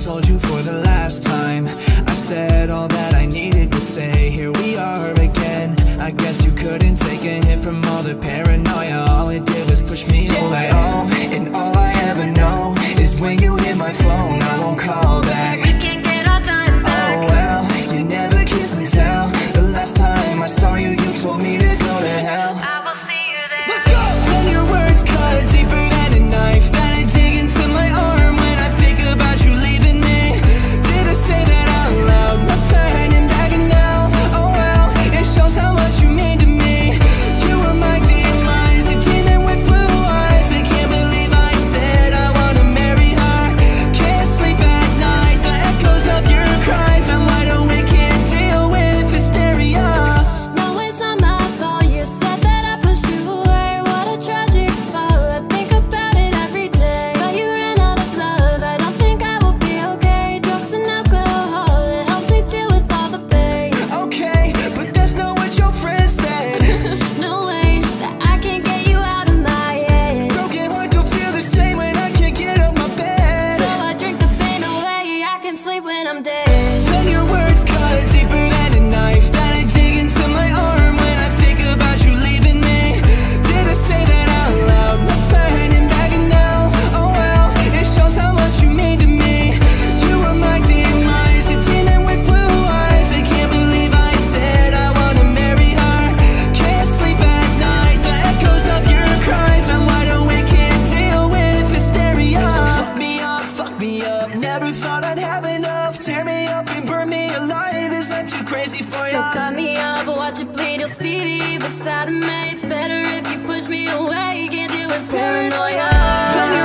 told you for the last time. I said all that I needed to say. Here we are again. I guess you couldn't take a hit from all the paranoia. All it did was push me yeah. away. can sleep when I'm dead. crazy for you. So cut me off, watch it bleed. You'll see the evil side of me. It's better if you push me away. Can't deal with paranoia.